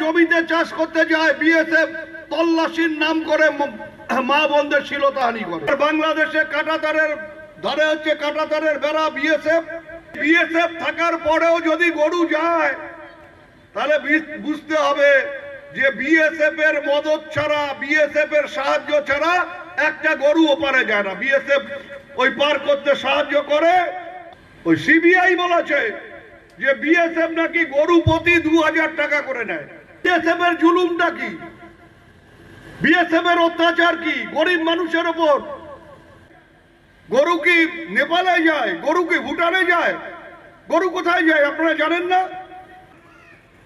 জমিতে চাষ করতে যায় বিএসএফ, তল্লাশির নাম করে ম- বোনদের শিলতাহানি করে। বাংলাদেশে কাটাতারের ধরে হচ্ছে কাটাতারের বেড়া বিএসএফ। বিএসএফ থাকার পরেও যদি গরু যায়, তাহলে বুঝতে হবে যে বিএসএফ এর মদত ছাড়া বিএসএফ এর সাহায্য ছাড়া একটা গরু ওপারে যায় না। বিএসএফ ওই পার করতে সাহায্য করে। ওই সিবিআই বলেছে যে বিএসএফ নাকি গরু প্রতি দু হাজার টাকা করে নেয়। বিএসএফ এর জুলুমটা কি? বিএসএফ এর অত্যাচার কি? গরিব মানুষের ওপর? গরু কি নেপালে যায়? গরু কি ভুটানে যায়? গরু কোথায় যায়, আপনারা জানেন না?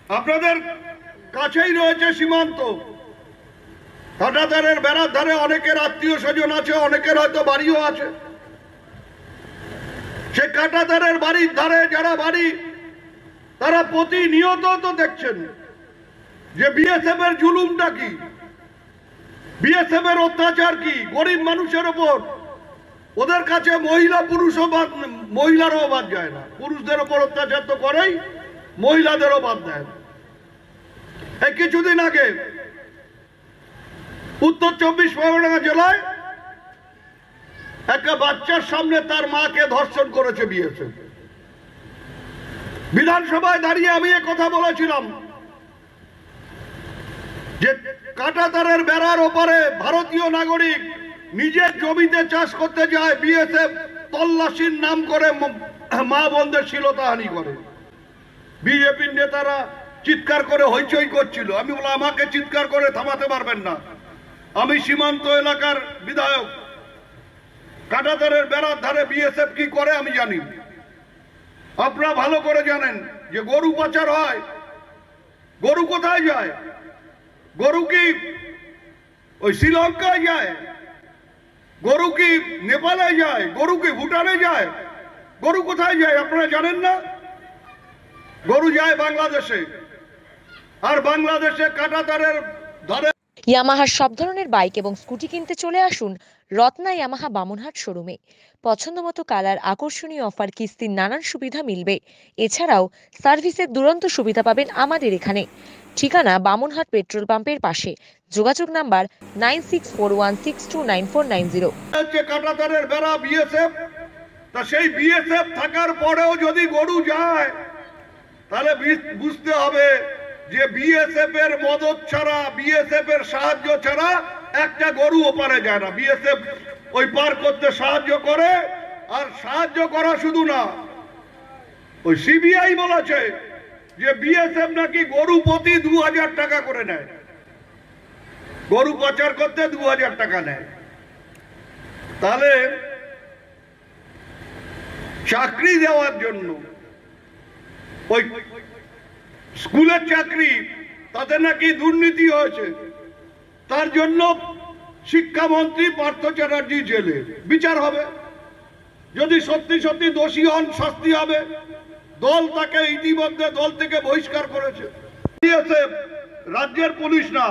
আপনাদের কাছেই রয়েছে সীমান্ত। কাটাতারের বেড়ার ধারে অনেকের আত্মীয় স্বজন আছে, অনেকের হয়তো বাড়িও আছে। সে কাটাতারের বাড়ির ধারে যারা বাড়ি, তারা প্রতিনিয়ত তো দেখছেন। যে বিএসএফ এর জুলুমটা কি? বিএসএফ এর অত্যাচার কি? গরিব মানুষের ওপর? ওদের কাছে মহিলা পুরুষও বাদ মহিলারও বাদ যায় না। পুরুষদের ওপর অত্যাচার তো করেই, মহিলাদেরও বাদ দেয়। এই কিছুদিন আগে উত্তর চব্বিশ পরগনা জেলায় একটা বাচ্চার সামনে তার মাকে ধর্ষণ করেছে বিএসএফ বিধানসভায় দাঁড়িয়ে আমি কথা বলেছিলাম। যে কাটাতারের বেড়ার ওপারে ভারতীয় নাগরিক নিজের জমিতে চাষ করতে যায়, বিএসএফ তল্লাশির নাম করে ম- বোনদের শিলতাহানি করে। বিজেপির নেতারা চিৎকার করে হইচই করছিল। আমি বললাম, আমাকে চিৎকার করে থামাতে পারবেন না। আমি সীমান্ত এলাকার বিধায়ক। কাটাতারের বেড়ার ধারে বিএসএফ কি করে আমি জানি। আপনারা ভালো করে জানেন যে গরু পাচার হয়, গরু কোথায় যায়? গরু কি ওই শ্রীলঙ্কায় যায়? গরু কি নেপালে যায়? গরু কি ভুটানে যায়? গরু কোথায় যায় আপনারা জানেন না? গরু যায় বাংলাদেশে। আর বাংলাদেশে কাটাতারের ধরে ইয়ামাহার সব ধরনের বাইক এবং স্কুটি কিনতে চলে আসুন রত্না ইয়ামাহা বামনহাট শোরুমে। পছন্দমতো কালার, আকর্ষণীয় অফার, কিস্তির নানান সুবিধা মিলবে। এছাড়াও সার্ভিসের দুরন্ত সুবিধা পাবেন আমাদের এখানে। ঠিকানা বামনহাট পেট্রোল পাম্পের পাশে। যোগাযোগ number nine six four one six two nine four nine zero. সেই বিএসএফ থাকার পরেও যদি গরু যায়, তাহলে বুঝতে হবে যে বিএসএফ এর মদত ছাড়া বিএসএফ এর সাহায্য ছাড়া একটা গরু ওপারে যায় না। বিএসএফ ওই পার করতে সাহায্য করে, আর সাহায্য করা শুধু না, ওই সিবিআই বলেছে যে বিএসএফ নাকি গরু প্রতি দু হাজার টাকা করে নেয়। গরু পাচার করতে দু হাজার টাকা নেয়। তাহলে চাকরি দেওয়ার জন্য ওই স্কুলের চাকরি তাদের নাকি দুর্নীতি হয়েছে। তার জন্য শিক্ষামন্ত্রী পার্থ চ্যাটার্জি জেলে। বিচার হবে। যদি সত্যি সত্যি দোষী হন, শাস্তি হবে। দল তাকে ইতিমধ্যে দল থেকে বহিষ্কার করেছে। রাজ্যের পুলিশ না,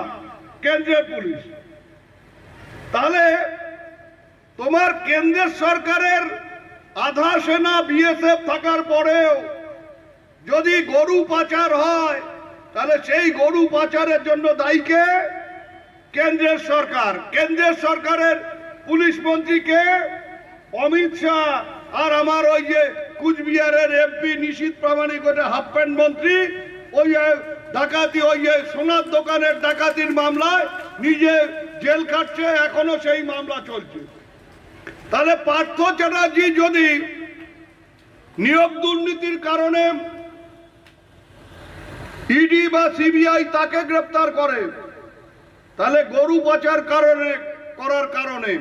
কেন্দ্রের পুলিশ। তাহলে তোমার কেন্দ্রের সরকারের আধা সেনা বিএসএফ থাকার পরেও যদি গরু পাচার হয়, তাহলে সেই গরু পাচারের জন্য দায়ীকে কেন্দ্রের সরকার, কেন্দ্রের সরকারের পুলিশ মন্ত্রীকে অমিত শাহ আর আমার ওই যে কুচবিহারের এমপি নিশীত প্রামাণিক, ওটা হাফ প্যান্ট মন্ত্রী, ওই ডাকাতি, ওই যে সোনার দোকানের ডাকাতির মামলায় নিজে জেল কাটছে এখনও সেই মামলা চলছে। তাহলে পার্থ চ্যাটার্জি যদি নিয়োগ দুর্নীতির কারণে ইডি বা সিবিআই তাকে গ্রেপ্তার করে তাহলে গরু পাচার কারণে করার কারণে,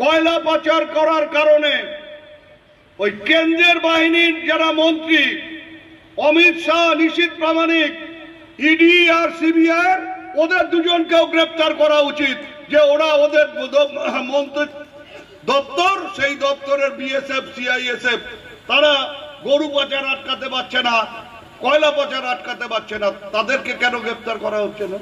কয়লা পাচার করার কারণে, ওই কেন্দ্রের বাহিনীর যারা মন্ত্রী, অমিত শাহ, নিশীত প্রামাণিক, ইডি আর সিবিআই ওদের দুজনকেও গ্রেপ্তার করা উচিত যে ওরা ওদের মন্ত্রী দপ্তর, সেই দপ্তরের বিএসএফ, সিআইএসএফ, তারা গরু পাচার আটকাতে পারছে না, কয়লা পাচার আটকাতে পারছে না, তাদেরকে কেন গ্রেপ্তার করা হচ্ছে না?